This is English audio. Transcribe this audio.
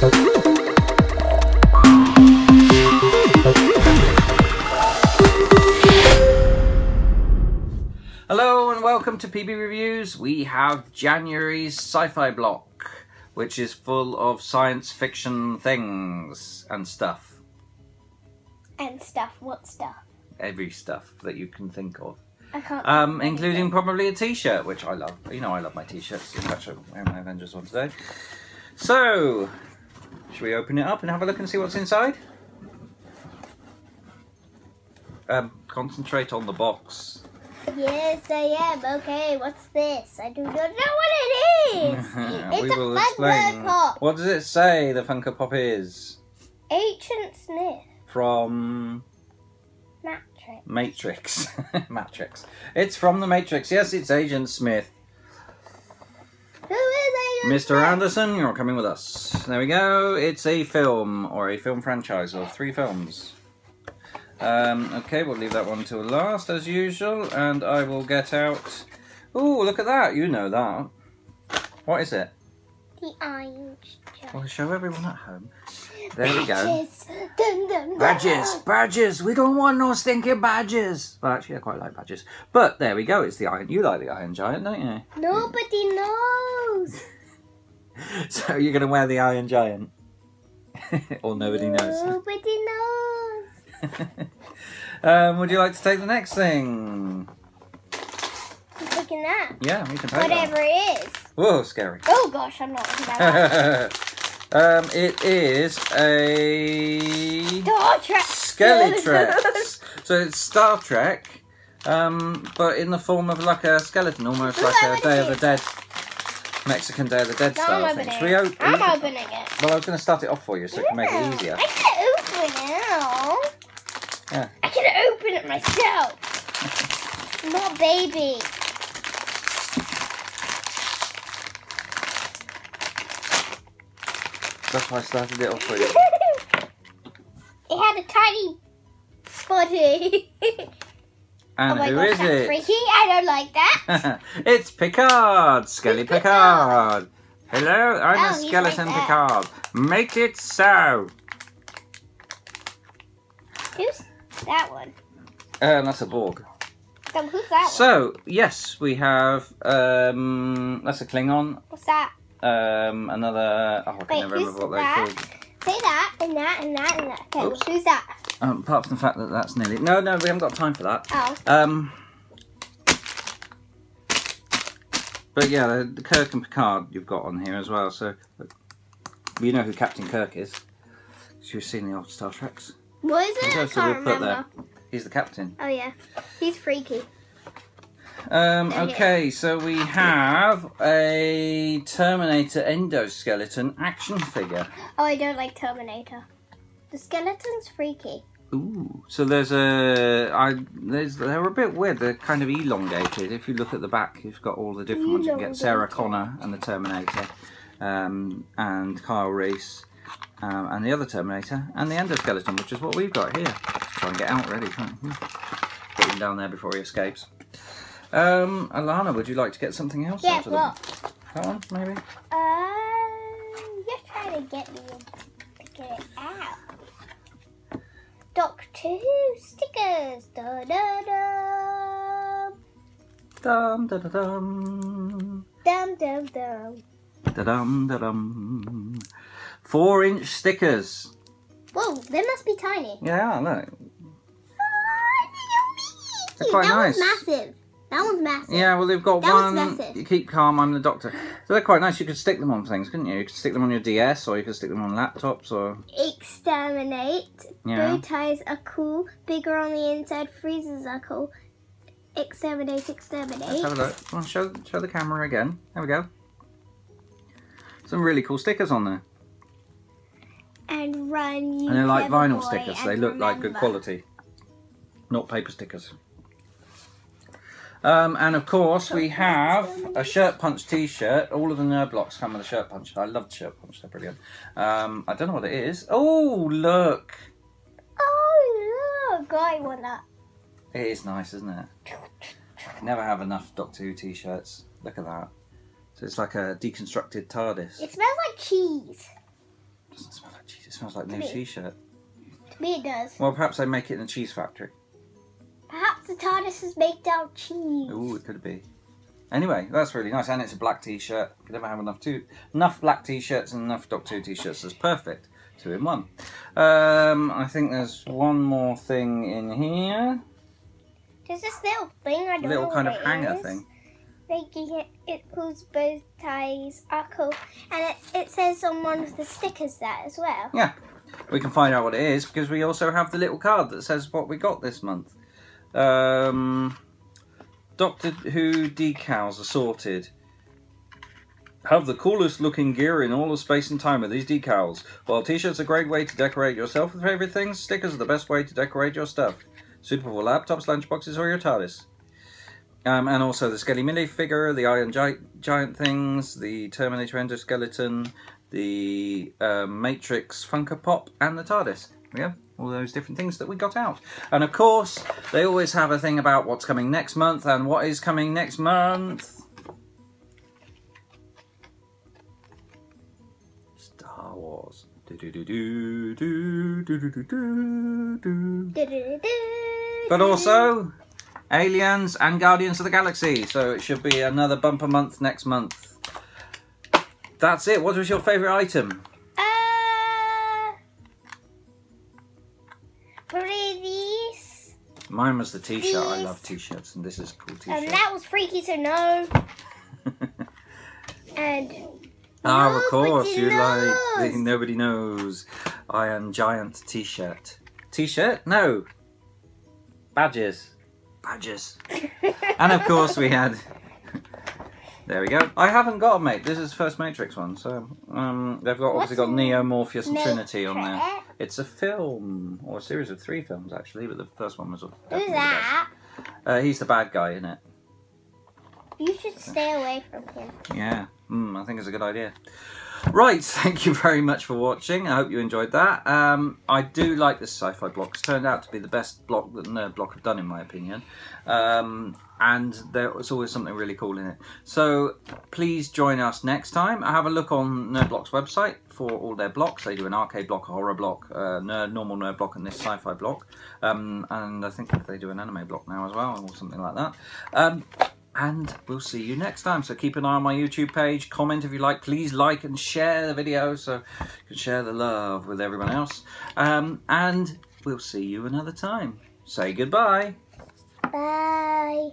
Hello and welcome to PB Reviews. We have January's sci-fi block, which is full of science fiction things and stuff. And stuff. What stuff? Every stuff that you can think of. I can't. Um, including anything. probably a t-shirt, which I love. You know I love my t-shirts. In fact, I'm wearing my Avengers one today. So, should we open it up and have a look and see what's inside? Um, concentrate on the box. Yes, I am. Okay, what's this? I do not know what it is. it's a Funko explain. Pop. What does it say the Funko Pop is? Ancient Smith. From Matrix. Matrix. Matrix. It's from the Matrix. Yes, it's Agent Smith. Who is Mr. Anderson, you're coming with us. There we go. It's a film or a film franchise of three films. Um, okay, we'll leave that one till last as usual, and I will get out. Oh, look at that! You know that. What is it? The Iron Giant. Well, show everyone at home. There we go. Badges. Dun, dun, dun. Badges, badges. We don't want no stinking badges. Well, actually, I quite like badges. But there we go. It's the iron. You like the Iron Giant, don't you? Nobody knows. So you're going to wear the Iron Giant, or nobody knows. Nobody knows. um, would you like to take the next thing? I'm taking that. Yeah, we can take Whatever that. it is. Whoa, scary. Oh gosh, I'm not looking at that. um, it is a Star Trek. Skeletrex. so it's Star Trek, um, but in the form of like a skeleton, almost like a Day of the. Dead, Mexican Day of the Dead style I'm thing. Should we open? I'm opening it. Well, I was going to start it off for you so it can make it easier. I can open it now. Yeah. I can open it myself. Not baby. That's why I started it off for you. it had a tiny body. And oh my who gosh, is that's it? freaky. I don't like that. it's Picard, Skelly Picard. Hello, I'm Oh, a skeleton there. Picard. Make it so. who's that one? Um, that's a Borg. So who's that one? Yes, we have um, that's a Klingon. What's that? Um, another. Oh, I can Wait, never remember what they're called. Say that and that and that and that. Okay, Oops. who's that? Um, apart from the fact that that's nearly. No, no, we haven't got time for that. Oh, Um, but yeah, the, the Kirk and Picard you've got on here as well. So you know who Captain Kirk is. You've seen the old Star Treks. what is it? I can't remember. He's the captain. Oh yeah, he's freaky. Um, okay, so we have a Terminator endoskeleton action figure. Oh, I don't like Terminator. The skeleton's freaky. Ooh, so there's a I there's they're a bit weird. They're kind of elongated. If you look at the back, you've got all the different ones. You can get Sarah Connor and the Terminator, um, and Kyle Reese, um, and the other Terminator, and the endoskeleton, which is what we've got here. Try and get out ready. Try and put him down there before he escapes. Um, Alana, would you like to get something else Yeah, out of well, them? That one, maybe. um, you're trying to get me to get it. Doctor Who stickers. Da da da. Dum da da dum. Dum dum dum. Da dum da dum. Four inch stickers. Whoa, they must be tiny. Yeah, look. Ah, They're quite that nice. massive. That one's massive. Yeah, well, they've got That one's one. massive. You keep calm, I'm the doctor. So they're quite nice. You could stick them on things, couldn't you? You could stick them on your DS, or you could stick them on laptops, or Exterminate. yeah. Bow ties are cool. Bigger on the inside. Freezers are cool. Exterminate, exterminate. Let's have a look. Come on, show show the camera again. There we go. Some really cool stickers on there, And run, you and they're like vinyl stickers. They look like good quality, not paper stickers. Um, and of course, we have a shirt punch T-shirt. All of the nerd blocks come with a shirt punch. I love shirt punch; they're brilliant. Um, I don't know what it is. Oh, look! Oh look, I want that. It is nice, isn't it? Never have enough Doctor Who T-shirts. Look at that. So it's like a deconstructed TARDIS. It smells like cheese. Doesn't smell like cheese. It smells like new t-shirt. To me, it does. Well, perhaps they make it in a cheese factory. The TARDIS is baked out cheese. Ooh, it could be. Anyway, that's really nice, and it's a black T-shirt. Could never have enough two, enough black T-shirts and enough Doctor Who T-shirts. That's perfect. Two in one. Um, I think there's one more thing in here. There's this little thing I don't little know kind of hanger is. thing. Making it, it pulls bow ties are cool, and it, it says on one of the stickers that as well. Yeah, we can find out what it is because we also have the little card that says what we got this month. Um, Doctor Who decals assorted. Have the coolest looking gear in all of space and time with these decals. While t-shirts are a great way to decorate yourself with favourite things, stickers are the best way to decorate your stuff. Suitable for laptops, lunchboxes, or your TARDIS. Um, and also the Skelly Millie figure, the Iron Giant, giant things, the Terminator endoskeleton, the uh, Matrix Funko Pop, and the TARDIS yeah all those different things that we got out. And of course they always have a thing about what's coming next month and what is coming next month. Star Wars. But also Aliens and Guardians of the Galaxy. So it should be another bumper month next month. That's it. What was your favorite item? Mine was the t-shirt. I love t-shirts, and this is a cool t-shirt. And that was freaky, so no. And Ah, of course, you like the knows. Nobody Knows Iron Giant t-shirt. T-shirt? No. Badges. Badges. and of course we had... There we go. I haven't got a mate. This is the first Matrix one, so um, they've got obviously got Neo, Morpheus, and Trinity on there. It's a film or a series of three films actually, but the first one was Who's that? Uh, he's the bad guy in it. You should stay away from him. Yeah, mm, I think it's a good idea. Right, thank you very much for watching. I hope you enjoyed that. Um, I do like this sci-fi block. It's turned out to be the best block that Nerd Block have done, in my opinion. Um, and there's always something really cool in it. So please join us next time. Have a look on Nerd Block's website for all their blocks. They do an arcade block, a horror block, a nerd, normal nerd block, and this sci-fi block. Um, and I think they do an anime block now as well, or something like that. And we'll see you next time. So keep an eye on my YouTube page. Comment if you like. Please like and share the video so you can share the love with everyone else. Um, and we'll see you another time. Say goodbye. Bye.